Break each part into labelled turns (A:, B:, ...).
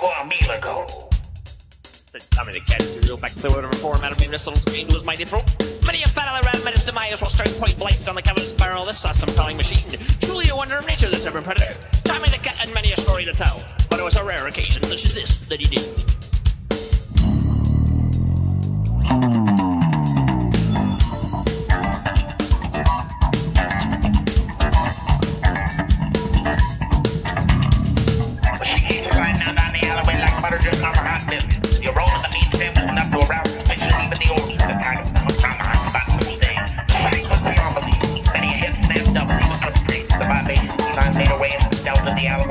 A: for a meal ago. I mean, the cat real back through whatever form out of me wrestled into his mighty throat. Many a fat around managed to my as well straight point blank on the cavernous barrel this awesome telling machine. Truly a wonder of nature, this ever predator. Tommy the cat and many a story to tell. But it was a rare occasion, such as this, that he did.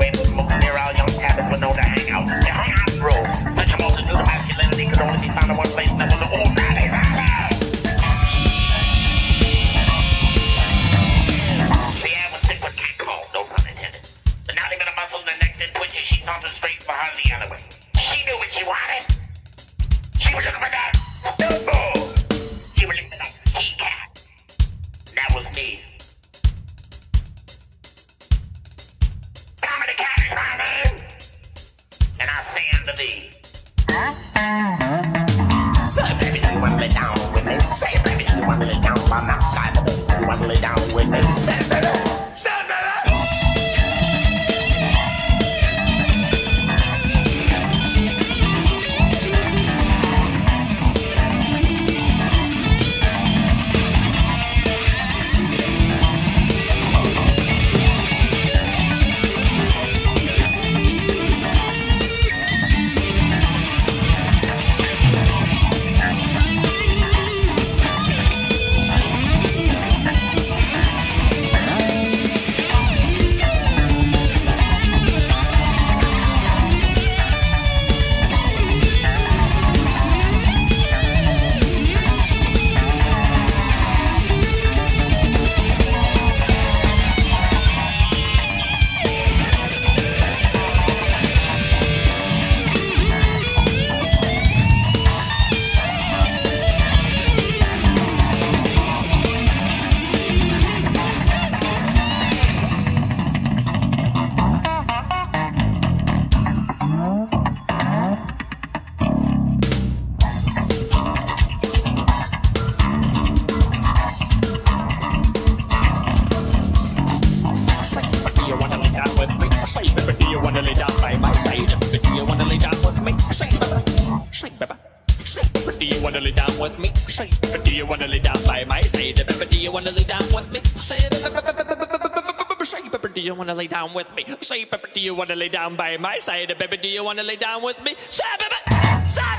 B: Alleyway was moving near our young cabins with no to hang out. The hang out road. Such a multitude of masculinity could only be found in one place, and that was the old valley. The air was thick with catcall, no pun intended. But not even a muscle in the neck did twitch as she sauntered straight behind the alleyway. She knew what she wanted. She was looking for that. Stupid. She was looking for that key cat. That was me. To lay down by my side? You want to lay down with me? Baby.
A: Want to lay down by my side? Do you want to lay down with me? Say, baby, say, baby. Say, baby, do you want to lay down with me? Say, baby, do you want to lay down by my side? Baby, do you want to lay down with me? Say, baby, say, baby, do you want to lay down with me? Say, baby, do you want to lay down by my side? Baby, do you want to lay down with me? Say, baby, say,